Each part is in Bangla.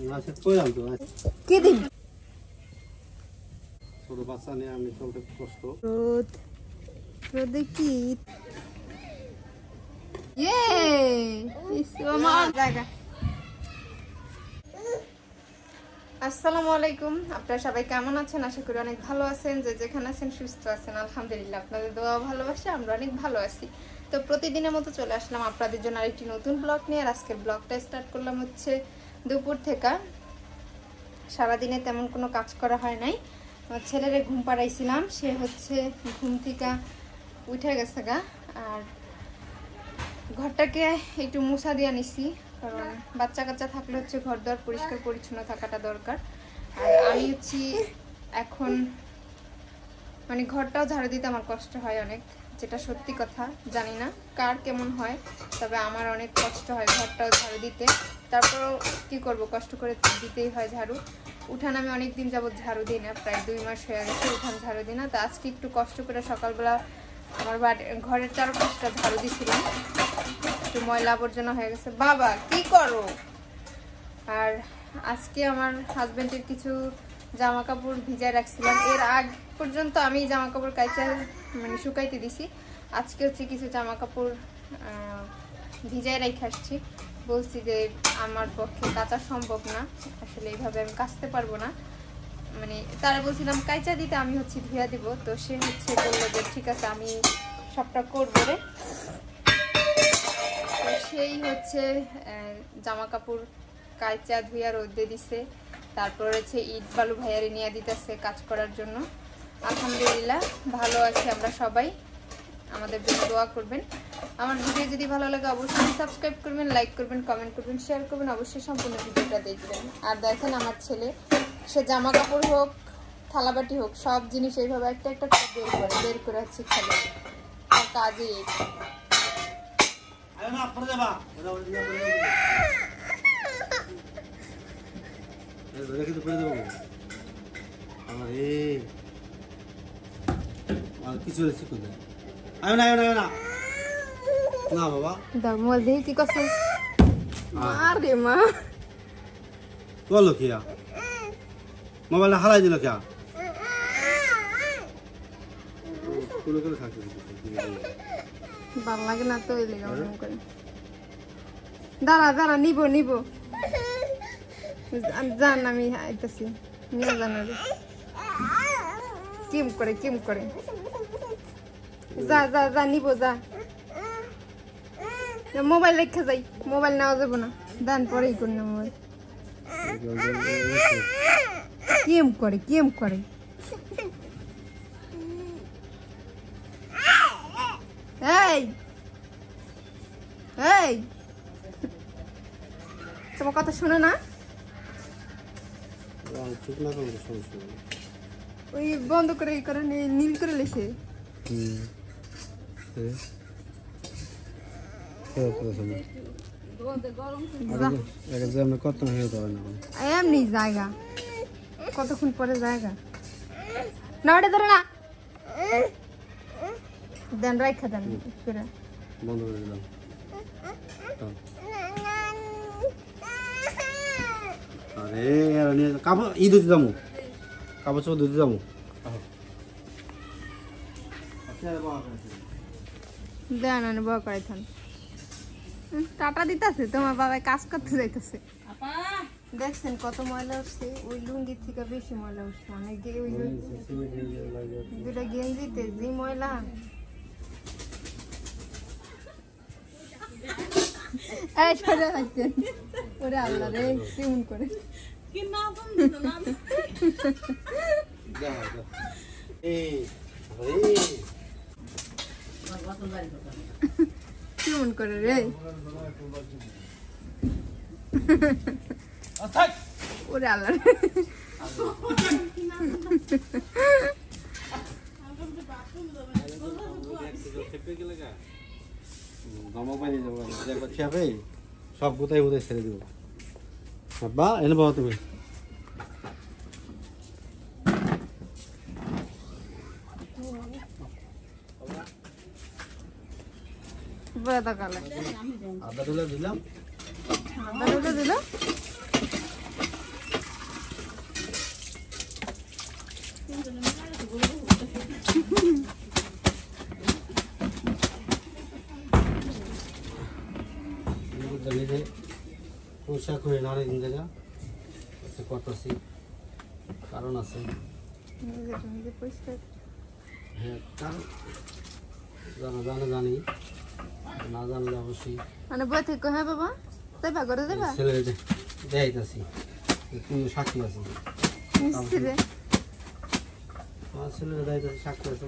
কইলাম তো কি দিন? ছোট বাচ্চা নিয়ে আমি চলতে কষ্ট। রোদ। রোদে কি? ইয়ে জায়গা আসসালামু আলাইকুম। আপনারা সবাই কেমন আছেন? আশা করি অনেক ভালো আছেন। যে যেখানে আছেন সুস্থ আছেন। আলহামদুলিল্লাহ আপনাদের দোয়া ভালোবাসে আমরা অনেক ভালো আছি। তো প্রতিদিনের মতো চলে আসলাম আপনাদের জন্য আরেকটি নতুন ব্লগ নিয়ে। আর আজকের ব্লগটা স্টার্ট করলাম হচ্ছে দুপুর থেকে। সারাদিনে তেমন কোনো কাজ করা হয় নাই। আমার ছেলেরে ঘুম পাড়াইছিলাম, সে হচ্ছে ঘুম থেকে উঠে গেছে গা। আর ঘরটাকে একটু মুছা দিয়ে নিছি, কারণ বাচ্চা কাচ্চা থাকলে হচ্ছে ঘর দর পরিষ্কার পরিচ্ছন্ন থাকাটা দরকার। আর আমি হচ্ছি এখন মানে ঘরটাও ঝাড়ু দিতে আমার কষ্ট হয় অনেক। যেটা সত্যি কথা, জানি না কার কেমন হয়, তবে আমার অনেক কষ্ট হয় ঘরটাও ঝাড়ু দিতে। তারপরও কি করব, কষ্ট করে দিতেই হয় ঝাড়ু। উঠান আমি অনেক দিন যাবত ঝাড়ু দিই না, প্রায় দুই মাস হয়ে গেছে উঠান ঝাড়ু দিই না। তো আজকে একটু কষ্ট করে সকালবেলা আমার বাড়ি, ঘরের চারপাশটা ঝাড়ু দিছিলাম। একটু ময়লা আবর্জনা হয়ে গেছে। বাবা, কি করো? আর আজকে আমার হাজব্যান্ডের কিছু জামা কাপড় ভিজায় রাখছিলাম। এর আগ পর্যন্ত আমি জামা কাপড় কাইচা মানে শুকাইতে দিছি। আজকে হচ্ছে কিছু জামা কাপড় ভিজায় রেখে আসছি। বলছি যে আমার পক্ষে কাচা সম্ভব না। আসলে এইভাবে আমি কাচতে পারব না। মানে তারা বলছিলাম, কাইচা দিতে আমি হচ্ছে ধুয়া দিব। তো সে হচ্ছে বলল যে, ঠিক আছে, আমি সবটা করব রে। সেই হচ্ছে জামা কাপড় কাইচা ধুইয়া রোদে দিছে। তারপর হচ্ছে ইট বালু ভাইয়ারে নিয়ে দিতেছে কাজ করার জন্য। আলহামদুলিল্লাহ, ভালো আছি আমরা সবাই। আমাদের জন্য দোয়া করবেন। আমার ভিডিও যদি ভালো লাগে অবশ্যই সাবস্ক্রাইব করবেন, লাইক করবেন, কমেন্ট করবেন, শেয়ার করবেন, অবশ্যই সম্পূর্ণ ভিডিওটা দেখবেন আর দেখেন আমার ছেলে, সে জামা কাপড় হোক, থালাবাটি হোক, সব জিনিস এইভাবে একটা একটা বের করে বের করে হচ্ছে খেলে। আর কাজে এই। এই ধরে কিন্তু পড়ে যাব আরে আর কিছু রেসি করে আয় না আয় না না না মোবাইল হারাই দিল ভালো লাগে না তো ওই লেগে মনে দাঁড়া দাঁড়া নিব নিব যান আমি আইতেছি নিয়ে যান কিম করে কিম করে যা যা যা নিব যা মোবাইল রেখে যাই মোবাইল নেওয়া যাব না দান পরেই করি না মোবাইল কিম করে কিম করে এই এই তোমার কথা শোনে না না সমস্যা নেই ওই বন্ধ করে এই করে নি- নীল করে হুম হ্যাঁ কত হয়ে যাবে না এমনি জায়গা। কতক্ষণ পরে জায়গা? না ওটা ধরে না। দেন রাখা দেন করে। বন্ধ করে দিলাম। দাও। আরে আর নিয়ে কাপড় ই ধুতে যাব কাপড় চোপড় ধুতে যাব দেন আনে বড় টাটা দিতেছে তোমার বাবা কাজ করতে যাইতেছে। দেখছেন কত ময়লা উঠছে ওই লুঙ্গির থেকে বেশি ময়লা উঠছে অনেক ওই দুটা গেঞ্জিতে যে ময়লা। এই সরে রাখছেন ওরে আল্লাহ রে কেমন করে। এই কেমন করে রে। ওরে আল্লাহ রে। যাব একবার খেয়াবে সব কোথায় কোথায় ছেড়ে দেবো। বা এনে পাবো তুমি। আদা ডুলা দিলাম। আদা দিলাম পোশাক করে না অনেকদিন জায়গা। করতেছি। কারণ আছে। হ্যাঁ কারণ জানা জানা জানি। না জানলে অবশ্যই। মানে বই থেকে হ্যাঁ বাবা? ছেলে সাক্ষী আছি মিষ্টি রে আমার ছেলেরা দেখাইতেছি সাক্ষী আছে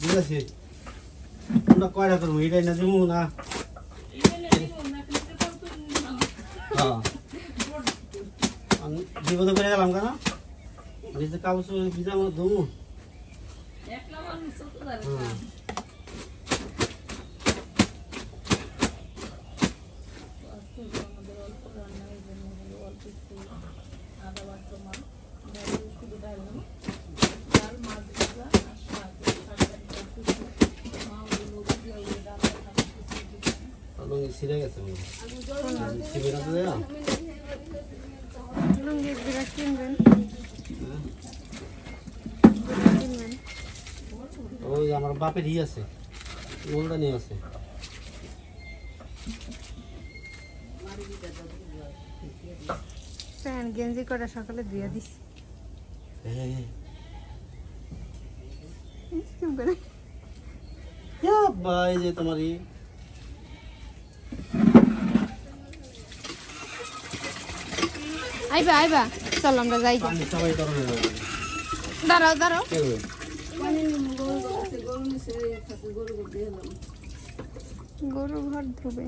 বুঝেছি তোমরা কয়টা করব এটাই না না? বিপদে করে গেলাম কেন নিজে কাগজ ভিজা আমার দমু হ্যাঁ লুঙ্গি ছিঁড়ে গেছে মনে হয়। ছিঁড়ে গেছে দেয়া? লুঙ্গি বিরাট কিনবেন। হ্যাঁ? ওই আমার বাপের ই আছে মূলদানি আছে। প্যান্ট গেঞ্জি কটা সকালে ধুয়ে দিস। হ্যাঁ। করে ভাই যে তোমার আইবা আইবা। চল আমরা যাই। দাঁড়াও দাঁড়াও? গরু ঘর ধুবে।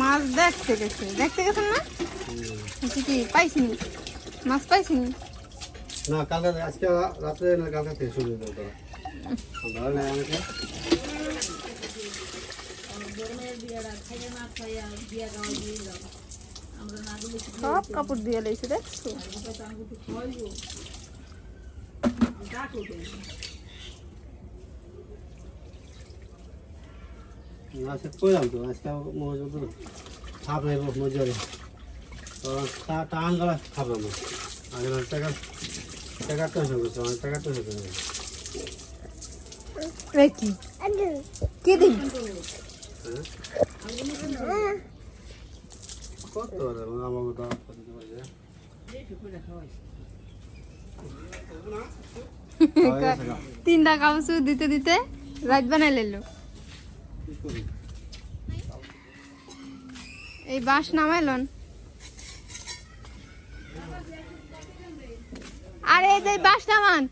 মাছ দেখতে গেছে। দেখতে গেছেন না? বলছি কি পাইছিনি? মাছ পাইছিনি? না কালকে আজকে রাত্রে না কালকে শুরু হয়ে যাবে ভালো না আমাকে। সব কাপড় দিয়ে লাইছে দেখছ আজকে কইলাম তো আজকে মজুদ খাপ নেব মজুরি টান গলা খাব না আগে টাকা টাকা তো শুরু করছে টাকা তো শুরু কি? কি দিন কত আমাকে দাও দিতে পারি রে? গেছে গা। তিনটা কাপড় দিতে দিতে রাত বানাই লাইলো? এই বাঁশ নামাইলন আরে এই বাঁশ নামান,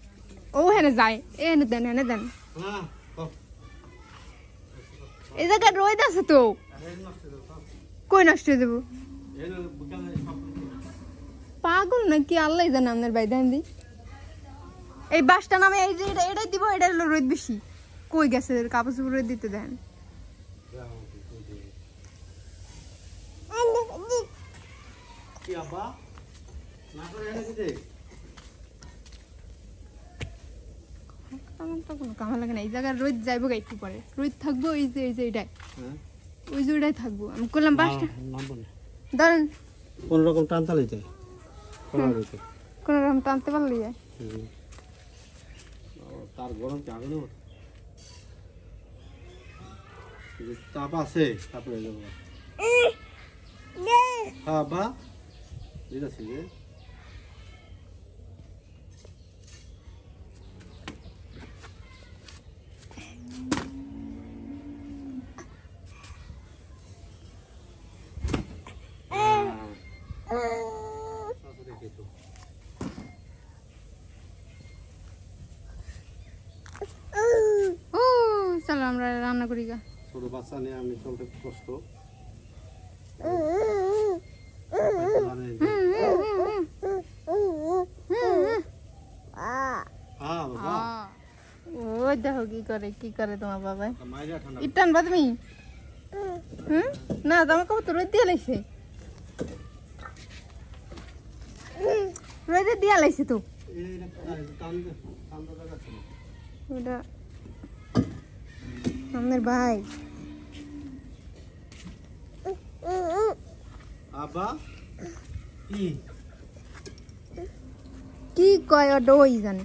ও হেনে যায়, এ হেনে দেন হেনে দেন হ্যাঁ। এই জায়গায় রোদ আছে তো? কই নষ্ট হয়ে যাব? পাগল নাকি? আল্লাহ জানে আপনার ভাই দেন দি। এই বাসটা নামে এই যে এটা এটাই দিব এটা হলো রোদ বেশি। কই গেছে? কাপড় চোপড় রোদ দিতে দেন। কি আব্বা? না করে এনে দিতে আমার তো কোনো কামা লাগে না। এই জায়গায় রোদ যাইবো গা একটু পরে। রোদ থাকব এই যে এই যে এটাই হ্যাঁ। ওই যে ওটাই থাকব। আমি করলাম বাসটা ধরেন কোন রকম টানতে লইতে কোনো রকম। টানতে পারলি যায়। তার গরম কি আগুনে তাপ আছে তারপরে যাব। হ্যাঁ বা। দিতেছি যে ও চলো আমরা রান্না করি গা। ছোট বাচ্চা নিয়ে আমি চলতে কষ্ট বাবা। ও দেখো কি করে কি করে তোমার ঠান্ডা ইটান বা তুমি? হুম? না তোমার কবে তো রোদ দিয়ে লাইছে। রোদে দিয়া লাইছে তো। এই সামনের ভাই। আবা কি? কি কয় ওটা ওই জানে।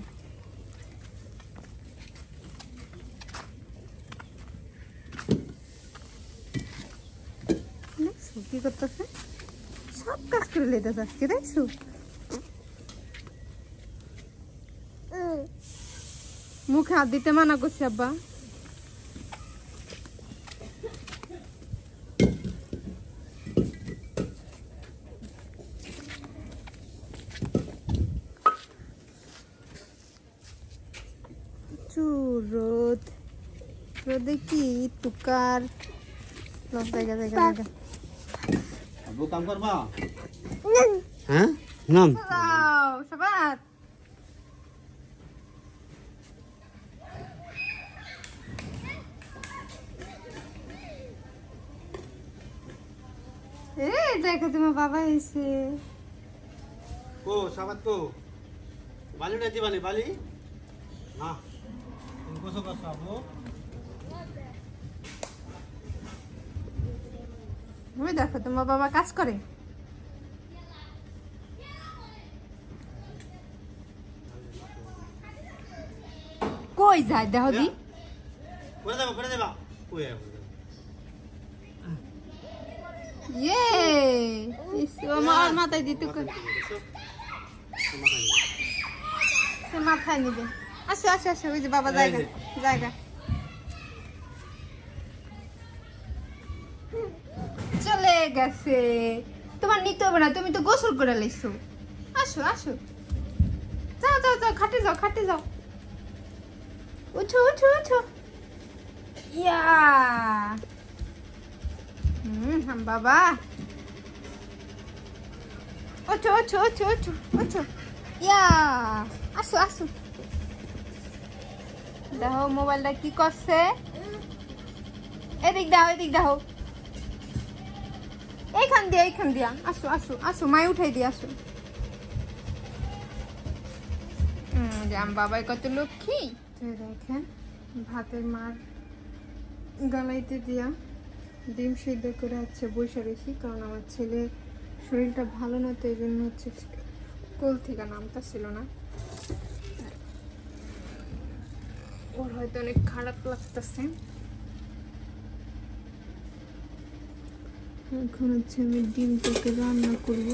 কি করতেছে? সব কাজ করে লেতেছে আজকে দেখছ মুখে হাত দিতে মানা করছি আব্বা। তুকার লস জায়গা জায়গা জায়গা আবু কাম করবা? হ্যাঁ? নাম? Sabat. এ দেখো তোমার বাবা এসে কো সাবাত কো। বালি না দিবানি বালি? না। তুমি কোসো করছ আবু তুমি দেখো তোমার বাবা কাজ করে? কই যায় দেখো দি ইয়ে আমার মাথায় দিতে মাথায় নিবে আসো আসো আসো ওই যে বাবা জায়গা। জায়গা। গেছে তোমার নিতে হবে না, তুমি তো গোসল করে লাইছো আসো আসো। যাও যাও যাও, খাটে যাও খাটে যাও। উঠো উঠো উঠো। ইয়া। হুম বাবা। ওঠো ওঠো ওঠো ওঠো ওঠো। ইয়া। আসো আসো। দেখো মোবাইলটা কি করছে। এদিক দাও এদিক দাও। এইখান দিয়া এইখান দিয়া। আসো আসো আসো মাই উঠাই দিয়ে আসো। যে বাবাই কত লক্ষ্মী। দেখেন ভাতের মার গালাইতে দিয়া ডিম সিদ্ধ করে হচ্ছে বসে রেখি কারণ আমার ছেলের শরীরটা ভালো না তো এই জন্য হচ্ছে কোল থেকে নামটা ছিল না। ওর হয়তো অনেক খারাপ লাগতেছে। এখন হচ্ছে আমি ডিমটাকে রান্না করব।